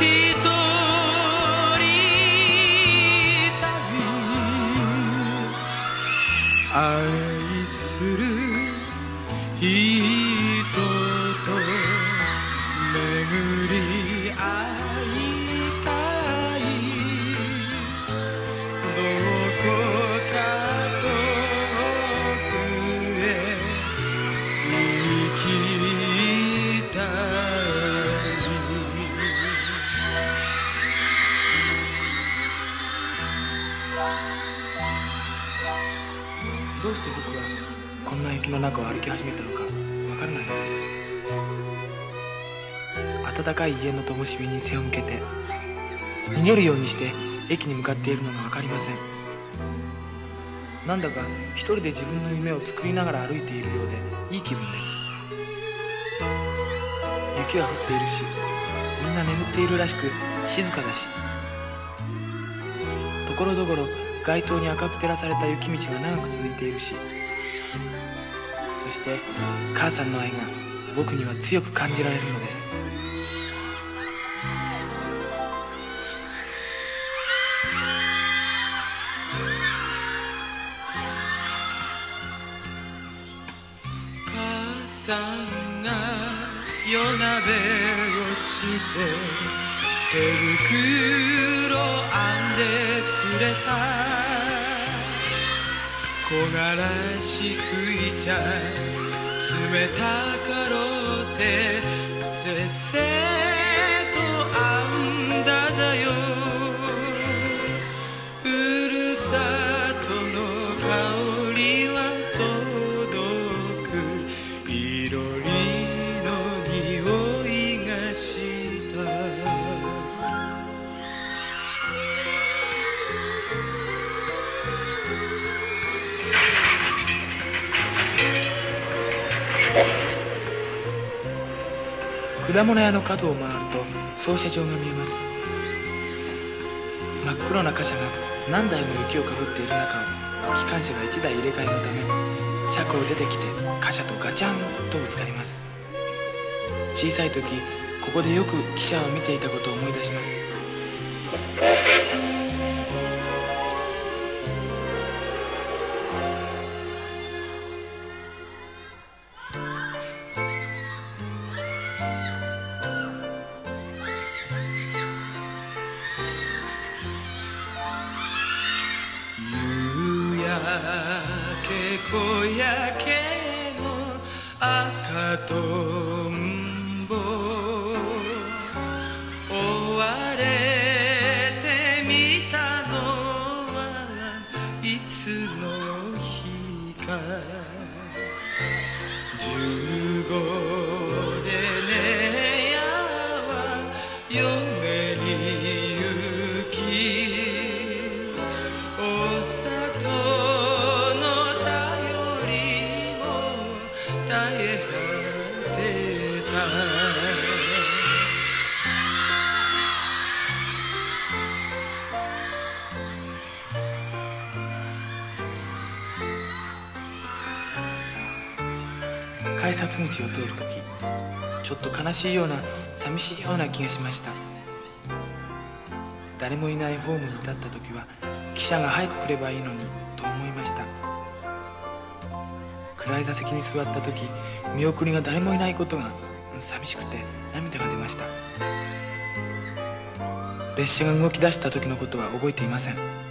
一して僕はこんな雪の中を歩き始めたのかわからないのです。暖かい家の灯火に背を向けて逃げるようにして駅に向かっているのが分かりません。なんだか一人で自分の夢を作りながら歩いているようでいい気分です。雪は降っているしみんな眠っているらしく静かだし。ところどころ街灯に赤く照らされた雪道が長く続いているしそして母さんの愛が僕には強く感じられるのです。母さんが夜なべをして手袋編んでくれた。木枯らし吹いちゃ冷たかろうてせっせ。果物屋の角を回ると操車場が見えます。真っ黒な貨車が何台も雪をかぶっている中を機関車が1台入れ替えのため車庫を出てきて貨車とガチャンとぶつかります。小さい時ここでよく汽車を見ていたことを思い出します。小焼けの赤とんぼ追われてみたのはいつの日か改札口を通るときちょっと悲しいような寂しいような気がしました。誰もいないホームに立った時は汽車が早く来ればいいのにと思いました。暗い座席に座った時見送りが誰もいないことが寂しくて涙が出ました。列車が動き出した時のことは覚えていません。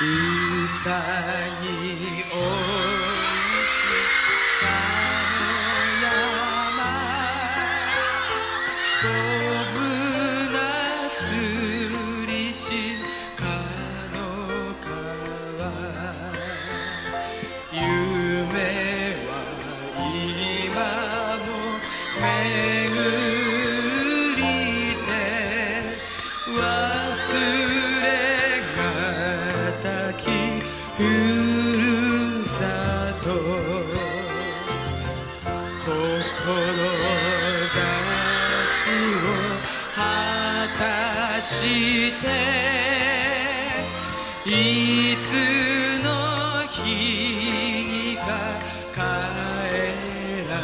うさぎおいしかいつの日か帰ら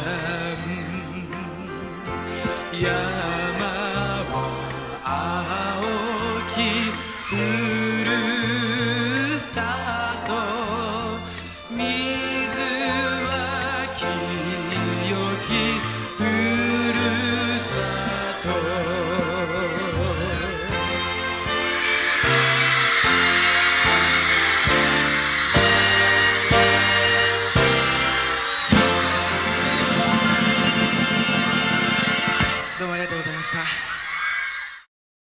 ん。